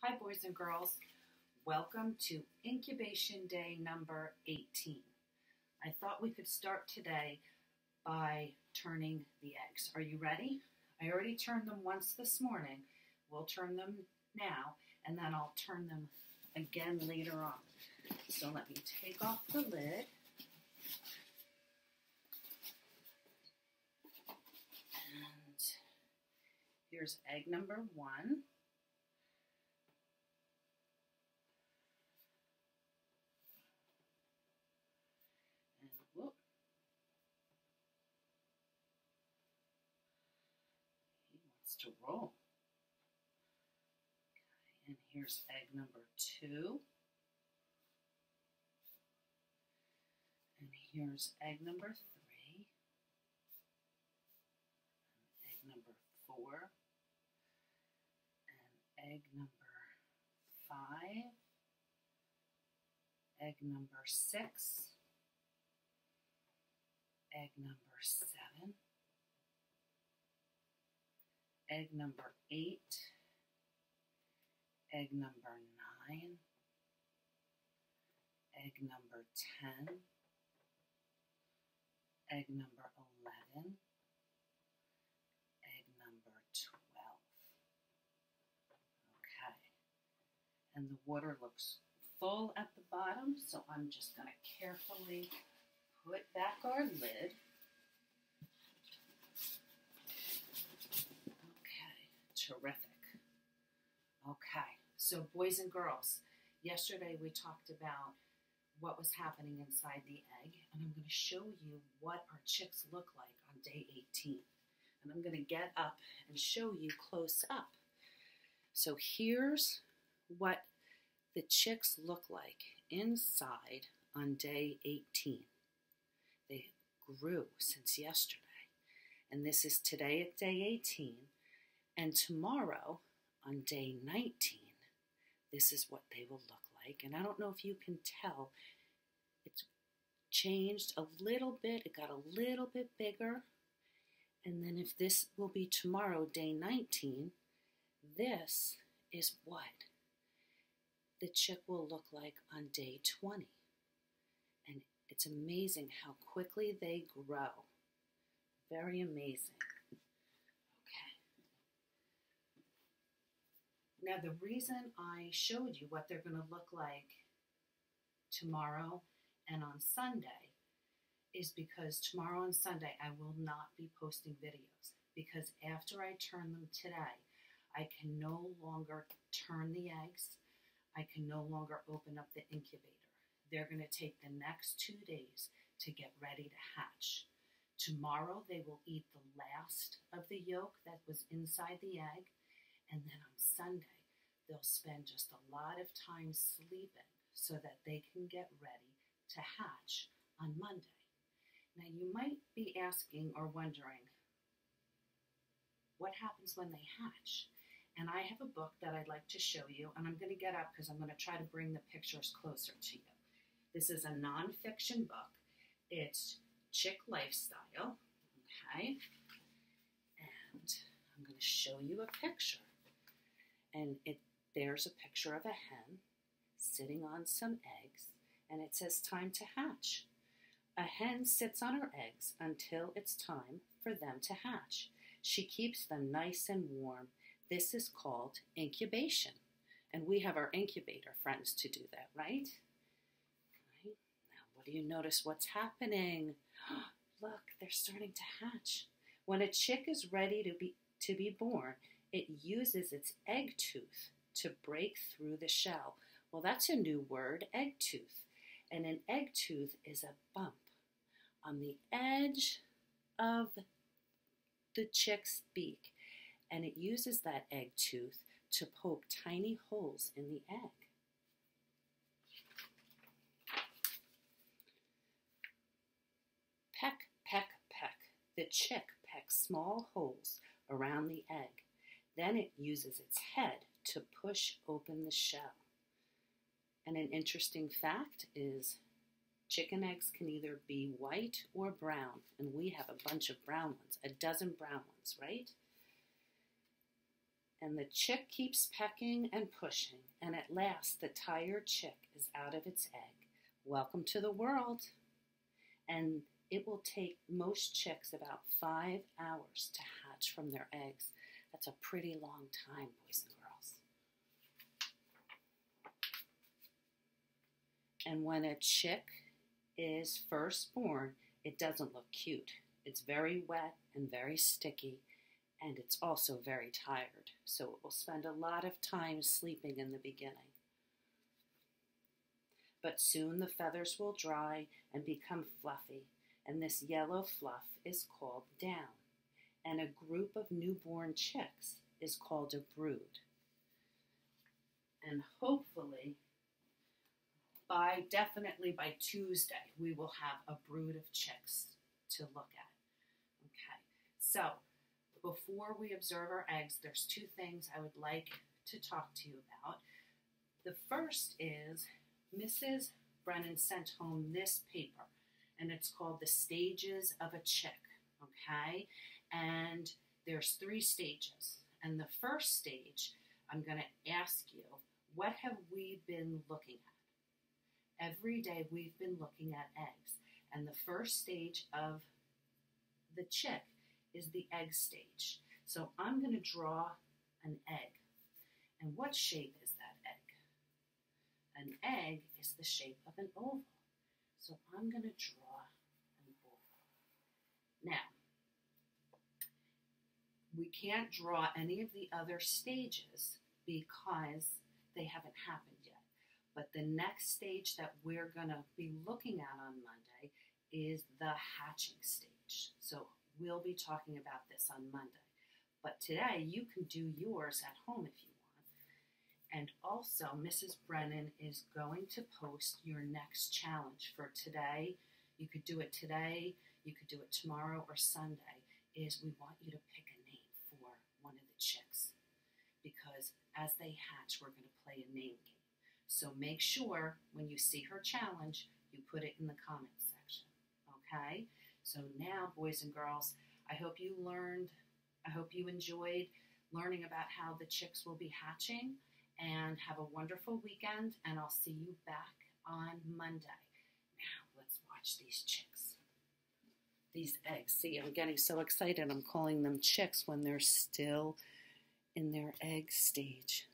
Hi, boys and girls. Welcome to incubation day number 18. I thought we could start today by turning the eggs. Are you ready? I already turned them once this morning. We'll turn them now, and then I'll turn them again later on. So let me take off the lid. And here's egg number one. To roll. Okay, and here's egg number two. And here's egg number three. And egg number four. And egg number five. Egg number six. Egg number seven. Egg number eight. Egg number nine. Egg number ten egg number 11, egg number 12. Okay. And the water looks full at the bottom, so I'm just going to carefully put back our lid. Okay, terrific. Okay, so boys and girls, yesterday we talked about what was happening inside the egg, and I'm going to show you what our chicks look like on day 18. And I'm going to get up and show you close up. So here's what the chicks look like inside on day 18. They grew since yesterday. And this is today at day 18. And tomorrow on day 19, this is what they will look like. And I don't know if you can tell, it's changed a little bit. It got a little bit bigger. And then if this will be tomorrow, day 19, this is what the chick will look like on day 20. And it's amazing how quickly they grow. Very amazing. Now, the reason I showed you what they're going to look like tomorrow and on Sunday is because tomorrow and Sunday I will not be posting videos because after I turn them today, I can no longer turn the eggs. I can no longer open up the incubator. They're going to take the next two days to get ready to hatch. Tomorrow they will eat the last of the yolk that was inside the egg and then on Sunday, they'll spend just a lot of time sleeping so that they can get ready to hatch on Monday. Now, you might be asking or wondering, what happens when they hatch? And I have a book that I'd like to show you, and I'm going to get up because I'm going to try to bring the pictures closer to you. This is a nonfiction book. It's Chick Life Cycle, okay? And I'm going to show you a picture and it there's a picture of a hen sitting on some eggs, and it says time to hatch. A hen sits on her eggs until it's time for them to hatch. She keeps them nice and warm. This is called incubation. And we have our incubator friends to do that, right? right? Now, what do you notice what's happening? Look, they're starting to hatch. When a chick is ready to be to be born, it uses its egg tooth to break through the shell. Well, that's a new word, egg tooth. And an egg tooth is a bump on the edge of the chick's beak. And it uses that egg tooth to poke tiny holes in the egg. Peck, peck, peck. The chick pecks small holes around the egg. Then it uses its head to push open the shell. And an interesting fact is chicken eggs can either be white or brown, and we have a bunch of brown ones, a dozen brown ones, right? And the chick keeps pecking and pushing, and at last the tired chick is out of its egg. Welcome to the world. And it will take most chicks about five hours to hatch from their eggs. That's a pretty long time, boys and girls. And when a chick is first born, it doesn't look cute. It's very wet and very sticky, and it's also very tired. So it will spend a lot of time sleeping in the beginning. But soon the feathers will dry and become fluffy, and this yellow fluff is called down. And a group of newborn chicks is called a brood. And hopefully, by definitely by Tuesday, we will have a brood of chicks to look at. Okay, so before we observe our eggs, there's two things I would like to talk to you about. The first is Mrs. Brennan sent home this paper, and it's called The Stages of a Chick. Okay, and there's three stages. And the first stage, I'm going to ask you, what have we been looking at? Every day we've been looking at eggs. And the first stage of the chick is the egg stage. So I'm going to draw an egg. And what shape is that egg? An egg is the shape of an oval. So I'm going to draw an oval. Now, we can't draw any of the other stages because they haven't happened yet. But the next stage that we're going to be looking at on Monday is the hatching stage. So we'll be talking about this on Monday. But today you can do yours at home if you want. And also, Mrs. Brennan is going to post your next challenge for today. You could do it today, you could do it tomorrow or Sunday. Is we want you to pick a name for one of the chicks. Because as they hatch, we're going to play a name game. So make sure when you see her challenge, you put it in the comments section. Okay? So now, boys and girls, I hope you learned, I hope you enjoyed learning about how the chicks will be hatching and have a wonderful weekend and I'll see you back on Monday. Now, let's watch these chicks. These eggs. See, I'm getting so excited. I'm calling them chicks when they're still in their egg stage.